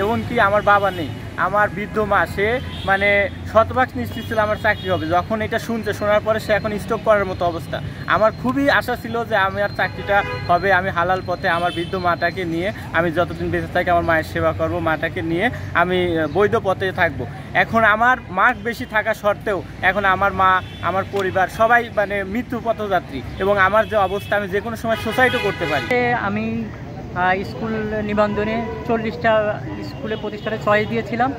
এমনকি আমার বাবা নেই। আমার বৃদ্ধ মা, সে মানে শতভাগ নিশ্চিত ছিল আমার চাকরি হবে। যখন এটা শুনছে, শোনার পরে সে এখন স্টপ করার মতো অবস্থা। আমার খুবই আশা ছিল যে আমি আর চাকরিটা হবে, আমি হালাল পথে আমার বৃদ্ধ মাটাকে নিয়ে আমি যতদিন বেঁচে থাকি আমার মায়ের সেবা করব, মাটাকে নিয়ে আমি বৈধ পথে থাকব। এখন আমার মার্ক বেশি থাকা সত্ত্বেও এখন আমার মা, আমার পরিবার সবাই মানে মৃত্যু পথযাত্রী এবং আমার যে অবস্থা, আমি যে কোনো সময় সুসাইডও করতে পারি। আমি স্কুল নিবন্ধনে চল্লিশটা স্কুলে প্রতিষ্ঠানে চয়েস দিয়েছিলাম।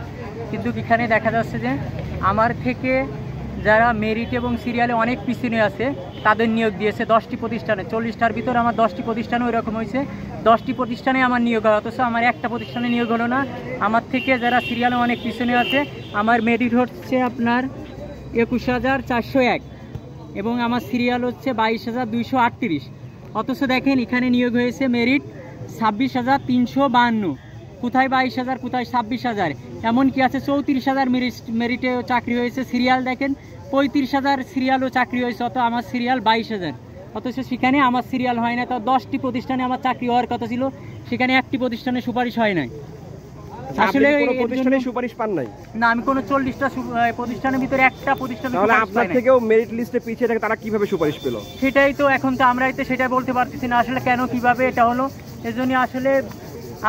কিন্তু এখানে দেখা যাচ্ছে যে আমার থেকে যারা মেরিট এবং সিরিয়ালে অনেক পিছনে আছে, তাদের নিয়োগ দিয়েছে দশটি প্রতিষ্ঠানে। চল্লিশটার ভিতর আমার দশটি প্রতিষ্ঠানে ওইরকম হয়েছে। দশটি প্রতিষ্ঠানে আমার নিয়োগ হয়, অথচ আমার একটা প্রতিষ্ঠানে নিয়োগ হলো না। আমার থেকে যারা সিরিয়ালে অনেক পিছনে আছে, আমার মেরিট হচ্ছে আপনার একুশ হাজার চারশো এক এবং আমার সিরিয়াল হচ্ছে বাইশ হাজার দুইশো আটত্রিশ। অথচ দেখেন, এখানে নিয়োগ হয়েছে মেরিট ছাব্বিশ হাজার তিনশো বাহান্ন। কোথায় বাইশ হাজার কোথায় ছাব্বিশ হাজার? এমনকি আছে চৌত্রিশ হাজার মেরিট চাকরি হয়েছে সিরিয়াল দেখেন। পঁয়ত্রিশ হাজার সিরিয়ালও চাকরি হয়েছে অত আমার সিরিয়াল বাইশ হাজার। অথচ সেখানে আমার সিরিয়াল হয় না তো দশটি প্রতিষ্ঠানে আমার চাকরি হওয়ার কথা ছিল সেখানে একটি প্রতিষ্ঠানে সুপারিশ হয় নাই। আসলে আসলে প্রতিষ্ঠানে সুপারিশ পান নাই? না আমি কোনো চল্লিশটা প্রতিষ্ঠানের ভিতরে একটা প্রতিষ্ঠানে আপনার থেকেও মেরিট লিস্টে পিছিয়ে থাকে তারা কীভাবে সুপারিশ পেল? সেটাই তো এখন তো আমরাই তো সেটা বলতে পারতেছি না আসলে কেন কীভাবে এটা হলো এজন্য আসলে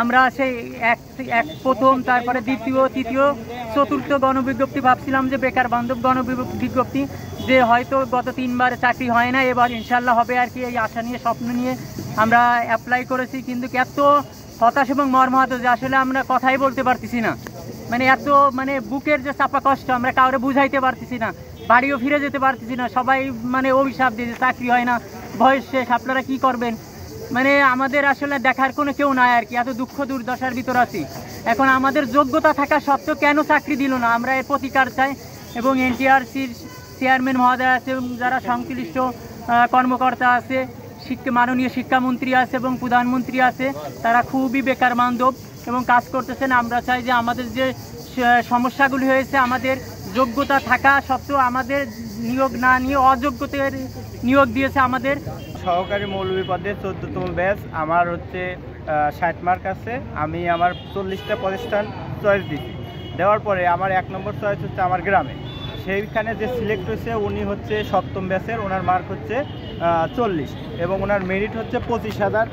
আমরা সেই এক এক প্রথম, তারপরে দ্বিতীয়, তৃতীয়, চতুর্থ গণবিজ্ঞপ্তি ভাবছিলাম যে বেকার বান্ধব গণবিজ্ঞপ্তি যে হয়তো গত তিনবার চাকরি হয় না, এবার ইনশাল্লাহ হবে আর কি এই আশা নিয়ে, স্বপ্ন নিয়ে আমরা অ্যাপ্লাই করেছি। কিন্তু এত হতাশ এবং মর্মাহত যে আসলে আমরা কথাই বলতে পারতেছি না। মানে এত মানে বুকের যে চাপা কষ্ট, আমরা কাউরে বুঝাইতে পারতেছি না। বাড়িও ফিরে যেতে পারতেছি না। সবাই মানে অভিশাপ দিয়ে যে চাকরি হয় না, বয়স শেষ, আপনারা কি করবেন? মানে আমাদের আসলে দেখার কোনো কেউ নাই আর কি, এত দুঃখ দুর্দশার ভিতর আছি। এখন আমাদের যোগ্যতা থাকা সত্ত্বেও কেন চাকরি দিল না? আমরা এর প্রতিকার চাই এবং এনটিআরসির চেয়ারম্যান মহোদয় আছে এবং যারা সংশ্লিষ্ট কর্মকর্তা আছে, শিক্ষা, মাননীয় শিক্ষামন্ত্রী আছে এবং প্রধানমন্ত্রী আছে, তারা খুবই বেকার বান্ধব এবং কাজ করতেছেন। আমরা চাই যে আমাদের যে সমস্যাগুলি হয়েছে, আমাদের যোগ্যতা থাকা সত্ত্বেও আমাদের নিয়োগ না নিয়ে অযোগ্যতার নিয়োগ দিয়েছে আমাদের। সহকারী মৌলভী পদে চোদ্দতম ব্যাচ। আমার হচ্ছে ষাট মার্ক আছে। আমি আমার চল্লিশটা প্রতিষ্ঠান চয়েস দিচ্ছি দেওয়ার পরে আমার এক নম্বর চয়েস হচ্ছে আমার গ্রামে। সেইখানে যে সিলেক্ট হয়েছে, উনি হচ্ছে সপ্তম ব্যাচের। ওনার মার্ক হচ্ছে চল্লিশ। এবং ওনার মেরিট হচ্ছে পঁচিশ হাজার।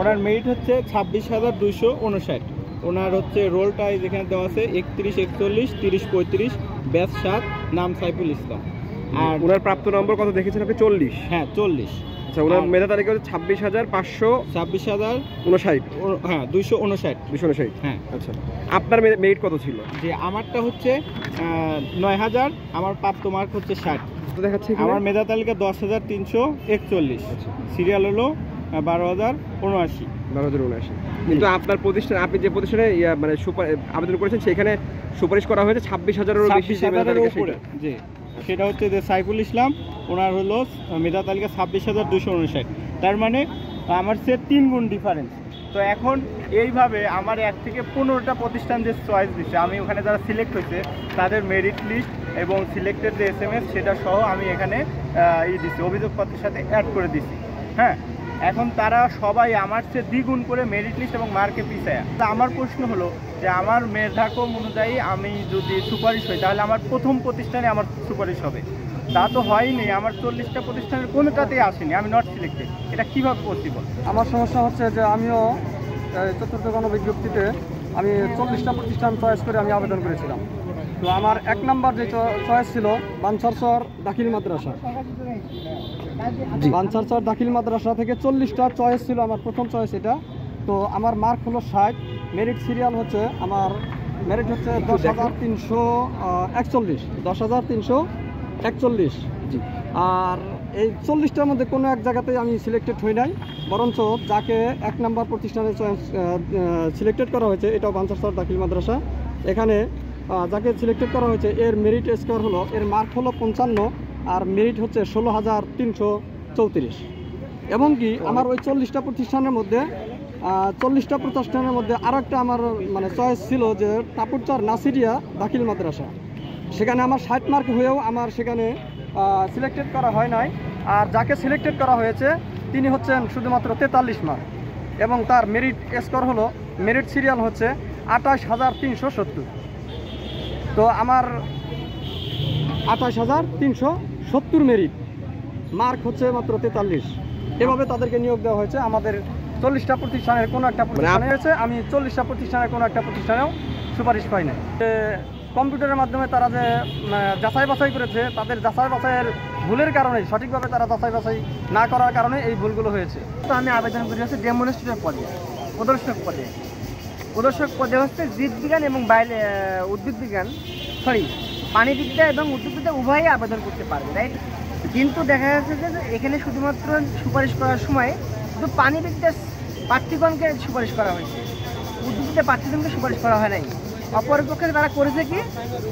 ওনার মেরিট হচ্ছে ছাব্বিশ হাজার দুইশো উনষাট। ওনার হচ্ছে রোলটা যেখানে দেওয়া আছে, একত্রিশ, একচল্লিশ, তিরিশ, পঁয়ত্রিশ, ব্যাচ সাত, নাম সাইফুল ইসলাম। আর ওনার প্রাপ্ত নম্বর কত দেখেছেন আপনি? চল্লিশ। হ্যাঁ চল্লিশ। আচ্ছা ওনার মেধা তালিকা হচ্ছে ছাব্বিশ হাজার পাঁচশো ছাব্বিশ হাজার উনষাট হ্যাঁ দুইশো উনষাট দুশো উনষাট হ্যাঁ। আচ্ছা আপনার মেরিট কত ছিল? যে আমারটা হচ্ছে নয় হাজার আমার প্রাপ্ত মার্ক হচ্ছে ষাট। দেখাচ্ছে আমার মেধা তালিকা দশ হাজার তিনশো একচল্লিশ। আচ্ছা। সিরিয়াল হলো বারো হাজার উনআশি। বারো হাজার উনআশি। কিন্তু আপনার প্রতিষ্ঠান আপনি যে প্রতিষ্ঠানে মানে সুপার আবেদন করেছেন সেখানে সুপারিশ করা হয়েছে ছাব্বিশ হাজারেরও বেশি জি। সেটা হচ্ছে যে সাইফুল ইসলাম, ওনার হলো মেধা তালিকা ছাব্বিশ হাজার দুশো উনষাট। তার মানে আমার সে তিন গুণ ডিফারেন্স তো এখন এইভাবে আমার এক থেকে পনেরোটা প্রতিষ্ঠান যে চয়েস দিচ্ছে আমি ওখানে যারা সিলেক্ট হয়েছে, তাদের মেরিট লিস্ট এবং সিলেক্টেড যে এস এম এস সেটা সহ আমি এখানে ই দিচ্ছি অভিযোগপত্রের সাথে অ্যাড করে দিছি। হ্যাঁ? এখন তারা সবাই আমার চেয়ে দ্বিগুণ করে মেরিট লিস্ট এবং মার্কে পিছায়। তা আমার প্রশ্ন হলো যে আমার মেধাক্রম অনুযায়ী আমি যদি সুপারিশ হই, তাহলে আমার প্রথম প্রতিষ্ঠানে আমার সুপারিশ হবে। তা তো হয়নি, আমার চল্লিশটা প্রতিষ্ঠানের কোনোটাতেই আসেনি, আমি নট সিলেক্টেড এটা কীভাবে পসিবল আমার সমস্যা হচ্ছে যে আমিও চতুর্থ গণবিজ্ঞপ্তিতে আমি চল্লিশটা প্রতিষ্ঠান চয়েস করে আমি আবেদন করেছিলাম। তো আমার এক নাম্বার যে চয়েস ছিল বানসারসর দাখিল মাদ্রাসা। বানসারসর দাখিল মাদ্রাসা থেকে চল্লিশটা চয়েস ছিল আমার প্রথম চয়েস এটা। তো আমার মার্ক হলো ষাট। মেরিট সিরিয়াল হচ্ছে আমার মেরিট হচ্ছে দশ হাজার তিনশো একচল্লিশ। দশ হাজার তিনশো একচল্লিশ। আর এই চল্লিশটার মধ্যে কোনো এক জায়গাতেই আমি সিলেক্টেড হই নাই। বরঞ্চ যাকে এক নাম্বার প্রতিষ্ঠানে সিলেক্টেড করা হয়েছে এটাও বাঞ্চার দাখিল মাদ্রাসা। এখানে যাকে সিলেক্টেড করা হয়েছে এর মেরিট স্কোর হলো এর মার্ক হলো পঞ্চান্ন আর মেরিট হচ্ছে ষোলো হাজার তিনশো চৌত্রিশ। এবং কি আমার ওই চল্লিশটা প্রতিষ্ঠানের মধ্যে চল্লিশটা প্রতিষ্ঠানের মধ্যে আরও একটা আমার মানে চয়েস ছিল যে টাপুরচার নাসিরিয়া দাখিল মাদ্রাসা। সেখানে আমার ষাট মার্ক হয়েও আমার সেখানে সিলেক্টেড করা হয় নাই। আর যাকে সিলেক্টেড করা হয়েছে তিনি হচ্ছেন শুধুমাত্র তেতাল্লিশ মার্ক এবং তার মেরিট স্কোর হলো মেরিট সিরিয়াল হচ্ছে আঠাশ হাজার তিনশো সত্তর। তো আমার আঠাশ হাজার তিনশো সত্তর মেরিট মার্ক হচ্ছে মাত্র তেতাল্লিশ। এভাবে তাদেরকে নিয়োগ দেওয়া হয়েছে। আমাদের চল্লিশটা প্রতিষ্ঠানের কোনো একটা প্রতিষ্ঠানে হয়েছে। আমি চল্লিশটা প্রতিষ্ঠানের কোনো একটা প্রতিষ্ঠানেও সুপারিশ পাই না কম্পিউটারের মাধ্যমে তারা যে যাচাই বাছাই করেছে তাদের যাচাই বাছাইয়ের ভুলের কারণে সঠিকভাবে তারা যাচাই বাছাই না করার কারণে এই ভুলগুলো হয়েছে। তো আমি আবেদন করি হচ্ছে ডেমনস্ট্রেটর পদে প্রদর্শক পদে। প্রদর্শক পদে হচ্ছে জীববিজ্ঞান এবং বাইরে উদ্ভিদ বিজ্ঞান। সরি প্রাণীবিদ্যা এবং উদ্ভিদবিদ্যা উভয়ই আবেদন করতে পারবে রাইট কিন্তু দেখা যাচ্ছে যে এখানে শুধুমাত্র সুপারিশ করার সময় শুধু প্রাণীবিদ্যা প্রার্থীগণকে সুপারিশ করা হয়েছে। উদ্ভিদবিদ্যা প্রার্থীগণকে সুপারিশ করা হয় নাই। অপরপক্ষে তারা করেছে কি?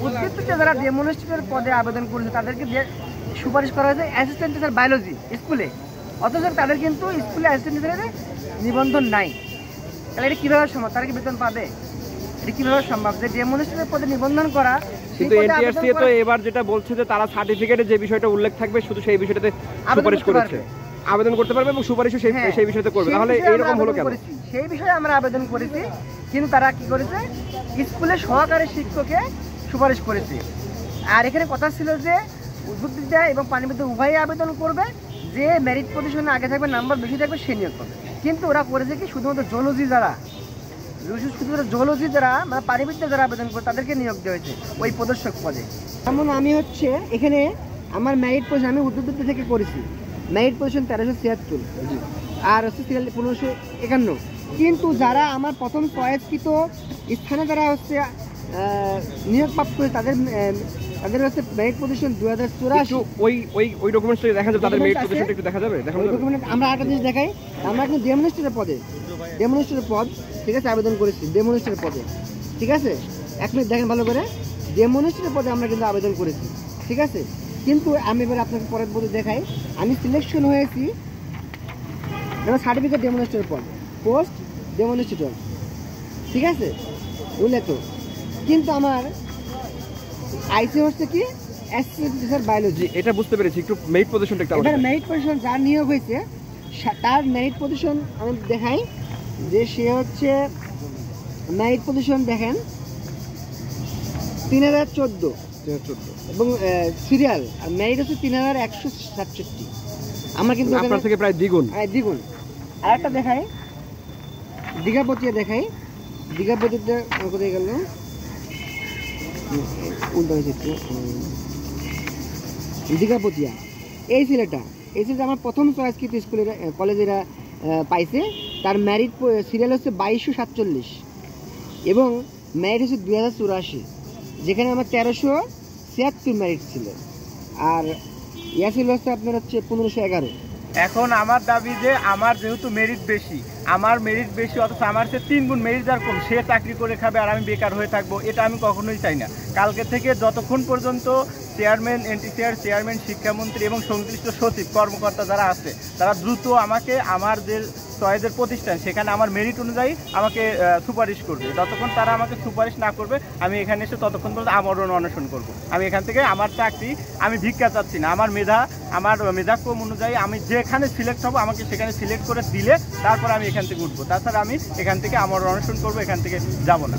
উদ্ভিদবিদ্যা যারা ডেমনস্ট্রেটর পদে আবেদন করেছে, তাদেরকে যে সুপারিশ করা হয়েছে অ্যাসিস্ট্যান্ট টিচার বায়োলজি স্কুলে। অথচ তাদের কিন্তু স্কুলে অ্যাসিস্ট্যান্ট টিচারের নিবন্ধন নাই। তাহলে এটা কীভাবে সম্ভব? তারা কি বেতন পাবে? এটা কীভাবে সম্ভব? যে ডেমনস্ট্রেটের পদে নিবন্ধন করা সেই কিন্তু এনটিআরসি তো এবার যেটা বলছে যে তারা সার্টিফিকেটে যে বিষয়টা উল্লেখ থাকবে শুধু সেই বিষয়টাতে সুপারিশ করেছে। আবেদন করতে পারবে এবং সুপারিশও সেই সেই বিষয়তে করবে। তাহলে বিষয়ে আমরা এইরকম হলো আবেদন কেন? করেছি। সেই বিষয়ে আমরা আবেদন করেছি কিন্তু তারা কি করেছে? স্কুলে সহকারী শিক্ষকে সুপারিশ করেছে। আর এখানে কথা ছিল যে উদ্ভিদবিদ্যা এবং প্রাণীবিদ্যা উভয়ই আবেদন করবে। যে মেরিট পজিশনে আগে থাকবে নাম্বার বেশি থাকবে সে নিয়োগ করবে। কিন্তু ওরা করেছে কি, শুধুমাত্র জোলজি যারা শুধুমাত্র জোলজি যারা মানে প্রাণীবিদ্যা যারা আবেদন করে, তাদেরকে নিয়োগ দেওয়া হয়েছে ওই প্রদর্শক পদে। যেমন আমি হচ্ছে, এখানে আমার ম্যারিট পজিশন আমি উদ্ভিদবিদ্যা থেকে করেছি। মেরিট পজিশন তেরোশো ছিয়াত্তর আর হচ্ছে সিরিয়াল পনেরোশো একান্ন। কিন্তু যারা আমার প্রথম চয়েসকৃত স্থানে যারা হচ্ছে নিয়োগপ্রাপ্ত তাদের তাদের হচ্ছে মেরিট পজিশন দু হাজার চৌরাশি ওই ওই ওই ডকুমেন্টসটা দেখা যাবে তাদের মেরিট আছে? পজিশনটা একটু দেখা যাবে ওই যাবে। আমরা একটা জিনিস দেখাই। আমরা কিন্তু ডেমনস্ট্রেটের পদে। ডেমনস্ট্রেটের পদ ঠিক আছে আবেদন করেছি ডেমনস্ট্রেটের পদে। ঠিক আছে? এক মিনিট দেখেন ভালো করে। ডেমনস্ট্রেটের পদে আমরা কিন্তু আবেদন করেছি ঠিক আছে? কিন্তু আমি এবার আপনাকে পরের বলে দেখাই। আমি সিলেকশন হয়েছি। যেমন সার্টিফিকেট ডেমনস্ট্রেটের পদ পোস্ট ডেমনস্ট্রেটর ঠিক আছে? বুঝলে তো কিন্তু আমার আইসি হচ্ছে কি? বায়োলজি। এটা বুঝতে পেরেছি। একটু মেরিট পজিশনটা একটু এবার মেরিট পজিশন যার নিয়োগ হয়েছে তার মেরিট পজিশন আমি দেখাই। যে সে হচ্ছে মেরিট পজিশন দেখেন তিন হাজার চোদ্দ। এবং সিরিয়াল আর মেরিট হচ্ছে তিন হাজার একশো সাতষট্টি আমরা কিন্তু আপনার থেকে প্রায় দ্বিগুণ। হ্যাঁ, দ্বিগুণ। আর একটা দেখাই। দীঘাপতিয়ে দেখাই দীঘাপতিতে কোথায় গেল। উল্টো হয়েছে দীঘাপতিয়া এই ছেলেটা এই ছেলেটা আমার প্রথম চয়েসকৃত স্কুলের কলেজেরা পাইছে। তার ম্যারিট সিরিয়াল হচ্ছে বাইশশো সাতচল্লিশ এবং ম্যারিট হচ্ছে দুই হাজার চুরাশি, যেখানে আমার তেরোশো ছিয়াত্তর ম্যারিট ছিল। আর ইয়া ছিল হচ্ছে আপনার হচ্ছে পনেরোশো এগারো। এখন আমার দাবি যে আমার যেহেতু মেরিট বেশি, আমার মেরিট বেশি অথচ আমার সে তিন গুণ মেরিট যার কম, সে চাকরি করে খাবে আর আমি বেকার হয়ে থাকব, এটা আমি কখনোই চাই না। কালকে থেকে যতক্ষণ পর্যন্ত চেয়ারম্যান এনটিসিআর চেয়ারম্যান শিক্ষামন্ত্রী এবং সংশ্লিষ্ট সচিব, কর্মকর্তা যারা আছে, তারা দ্রুত আমাকে, আমার যে চয়েসের প্রতিষ্ঠান, সেখানে আমার মেরিট অনুযায়ী আমাকে সুপারিশ করবে। যতক্ষণ তারা আমাকে সুপারিশ না করবে, আমি এখানে এসে ততক্ষণ পর্যন্ত আমরণ অনশন করব। আমি এখান থেকে আমার চাকরি, আমি ভিক্ষা চাচ্ছি না। আমার মেধা, আমার মেধাক্রম অনুযায়ী আমি যেখানে সিলেক্ট হব, আমাকে সেখানে সিলেক্ট করে দিলে তারপর আমি এখান থেকে উঠবো। তাছাড়া আমি এখান থেকে আমার অনশন করব, এখান থেকে যাব না।